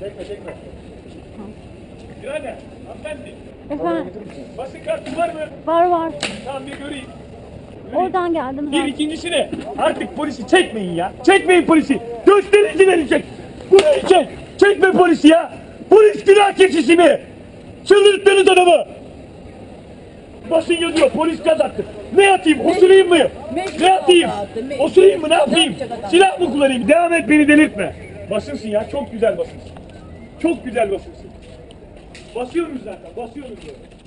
Çekme çekme. Birader, hanımefendi. Efendim Basın kartı var mı? var var. Tamam bir göreyim. Oradan geldim Bir zaten. ikincisi ne? Artık polisi çekmeyin ya. Çekmeyin polisi. Gösterici verecek. Burayı çek. Çekme polisi ya. Polis günah keçisi mi? Çıldırttınız adamı. Basın yazıyor polis kazattı. Ne atayım? Osurayım mı? Mecbur Ne atayım? Osurayım mı? Ne yapayım? Silah mı kullanayım? Devam et beni delirtme. Basınsın ya. Çok güzel basınsın. Çok güzel basınsın. Basıyoruz zaten. Basıyoruz böyle.